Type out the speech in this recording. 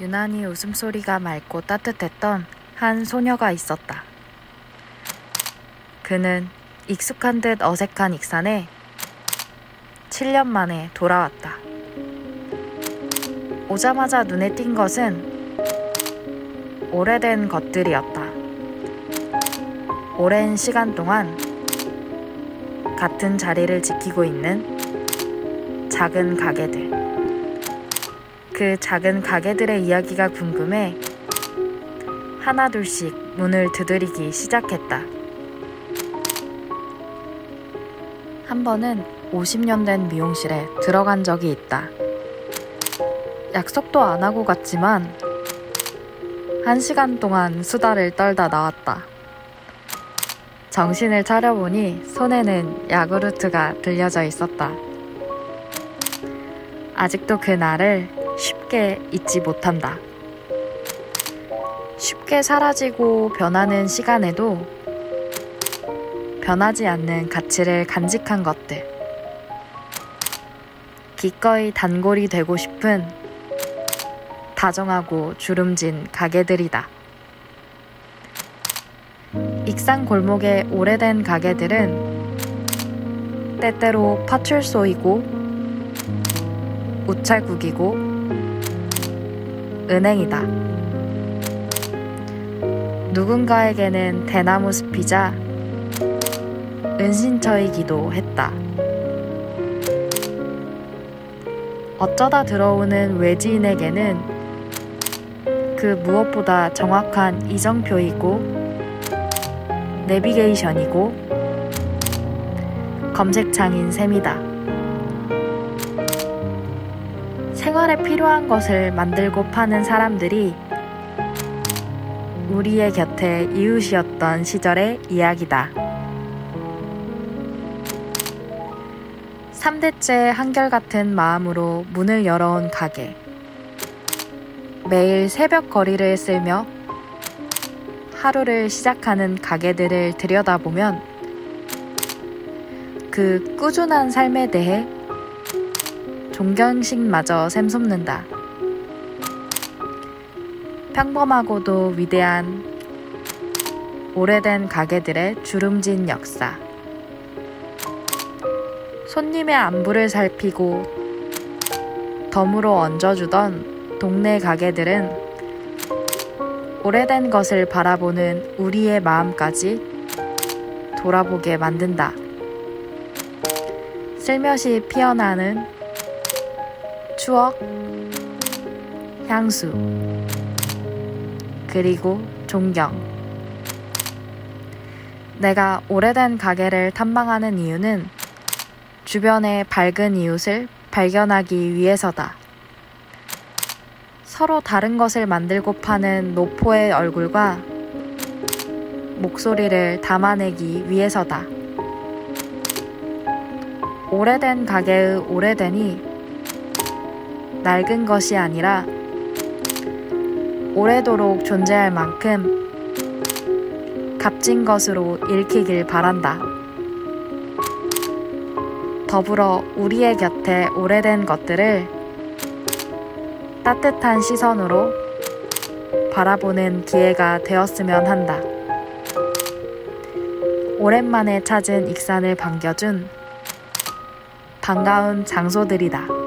유난히 웃음소리가 맑고 따뜻했던 한 소녀가 있었다. 그는 익숙한 듯 어색한 익산에 7년 만에 돌아왔다. 오자마자 눈에 띈 것은 오래된 것들이었다. 오랜 시간 동안 같은 자리를 지키고 있는 작은 가게들. 그 작은 가게들의 이야기가 궁금해 하나둘씩 문을 두드리기 시작했다. 한 번은 50년 된 미용실에 들어간 적이 있다. 약속도 안 하고 갔지만 한 시간 동안 수다를 떨다 나왔다. 정신을 차려보니 손에는 야구르트가 들려져 있었다. 아직도 그 날을 쉽게 잊지 못한다. 쉽게 사라지고 변하는 시간에도 변하지 않는 가치를 간직한 것들. 기꺼이 단골이 되고 싶은 다정하고 주름진 가게들이다. 익산 골목의 오래된 가게들은 때때로 파출 소이고 우찰국이고 은행이다. 누군가에게는 대나무 숲이자 은신처이기도 했다. 어쩌다 들어오는 외지인에게는 그 무엇보다 정확한 이정표이고 내비게이션이고 검색창인 셈이다. 생활에 필요한 것을 만들고 파는 사람들이 우리의 곁에 이웃이었던 시절의 이야기다. 3대째 한결같은 마음으로 문을 열어온 가게. 매일 새벽 거리를 쓸며 하루를 시작하는 가게들을 들여다보면 그 꾸준한 삶에 대해 존경심마저 샘솟는다. 평범하고도 위대한 오래된 가게들의 주름진 역사. 손님의 안부를 살피고 덤으로 얹어주던 동네 가게들은 오래된 것을 바라보는 우리의 마음까지 돌아보게 만든다. 슬며시 피어나는 추억, 향수, 그리고 존경. 내가 오래된 가게를 탐방하는 이유는 주변의 밝은 이웃을 발견하기 위해서다. 서로 다른 것을 만들고 파는 노포의 얼굴과 목소리를 담아내기 위해서다. 오래된 가게의 오래된이 낡은 것이 아니라 오래도록 존재할 만큼 값진 것으로 읽히길 바란다. 더불어 우리의 곁에 오래된 것들을 따뜻한 시선으로 바라보는 기회가 되었으면 한다. 오랜만에 찾은 익산을 반겨준 반가운 장소들이다.